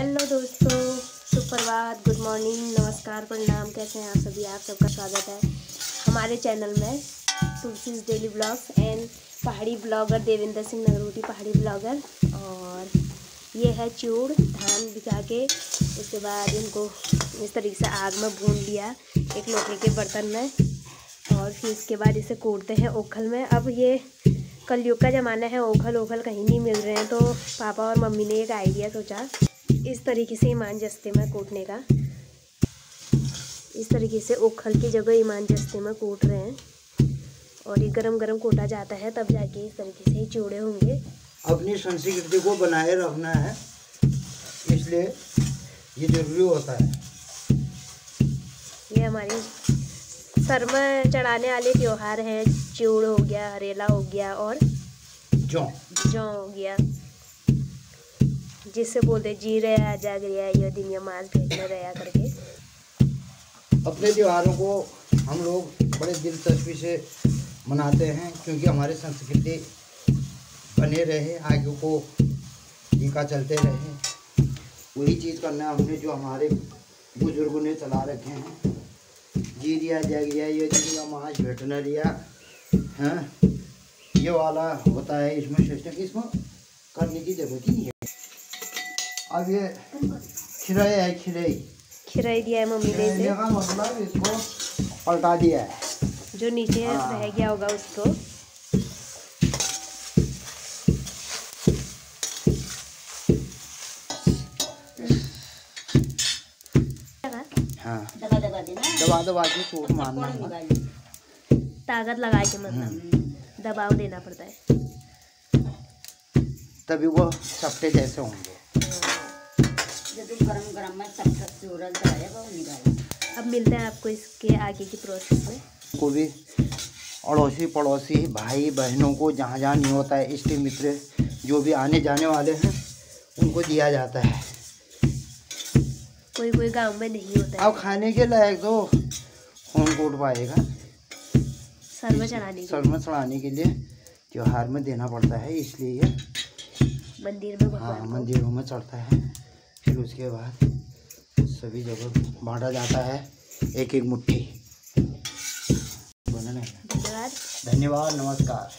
Hello दोस्तों, सुप्रभात, good morning, नमस्कार, प्रणाम, कैसे हैं आप सभी? आप सबका स्वागत है हमारे चैनल में, Tulsi's daily blogs and Pahadi blogger, Devendra Singh Nagroti Pahadi blogger. और ये है चूड़, धान भिगा के, उसके बाद इनको इस तरीके से आग में भून लिया, एक लोहे के बर्तन में, और फिर इसके बाद इसे कोड़ते हैं ओखल में। अब ये कलयुग का ज़माना है, ओखल ओखल कहीं नहीं मिल रहे हैं तो पापा और मम्मी ने एक आइडिया सोचा इस तरीके से ईमान जस्ते में कूटने का। इस तरीके से ओखल की जगह ईमान जस्ते में कूट रहे हैं। और ये गरम गरम कोटा जाता है तब जाके इस तरीके से चूड़े होंगे। अपनी संस्कृति को बनाए रखना है इसलिए ये ज़रूरी होता है। ये हमारी सर में चढ़ाने वाले त्योहार हैं चूड़ हो गया हरेला हो गया और जो। जौ हो गया। जिससे बोलते जी रहा, जाग रहा, ये दिन मांस भेजना रहा करके। अपने त्योहारों को हम लोग बड़े दिलचस्पी से मनाते हैं, क्योंकि हमारी संस्कृति बने रहे, आगे को टीका चलते रहे। वही चीज़ करना है हमने जो हमारे बुज़ुर्गों ने चला रखे हैं। जी रिया जग रिया ये दिन मांस भेटना रिया हैं? ये वाला होता है, इसमें सिस्टम इसमें करने की ज़रूरत ही नहीं है। अब ये खिराई है खिराई खिराई दिया है मम्मी ने इसे का मतलब इसको पलटा दिया है जो नीचे हाँ। रह गया होगा उसको हाँ दबा दबा देना दबा दबा के चोट मारना है ताकत लगा के मतलब। दबाव देना पड़ता है तभी वो सप्टे जैसे होंगे गरम गरम में सब वो निकाली अब मिलते हैं आपको इसके आगे की प्रोसेस में। को भी अड़ोसी पड़ोसी भाई बहनों को जहाँ जहाँ नहीं होता है इष्ट मित्र जो भी आने जाने वाले हैं उनको दिया जाता है। कोई कोई गाँव में नहीं होता अब खाने के लायक तो कौन कोट पाएगा? सर में चढ़ाने के सर में चढ़ाने के लिए त्योहार में देना पड़ता है इसलिए मंदिर में हाँ मंदिरों में चढ़ता है। फिर उसके बाद सभी जगह बांटा जाता है एक एक मुट्ठी धन्यवाद नमस्कार।